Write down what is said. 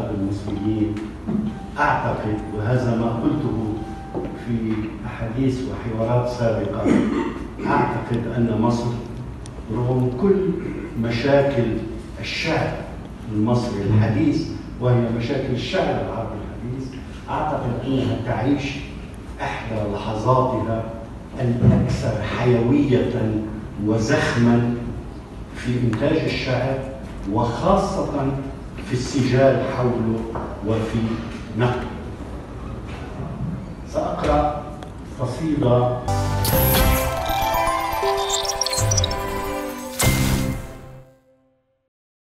المصريين أعتقد وهذا ما قلته في أحاديث وحوارات سابقة. أعتقد أن مصر رغم كل مشاكل الشعب المصري الحديث وهي مشاكل الشعب العربي الحديث أعتقد أنها تعيش إحدى لحظاتها الأكثر حيوية وزخما في إنتاج الشعر وخاصة في السجال حوله وفي نقله سأقرأ قصيدة.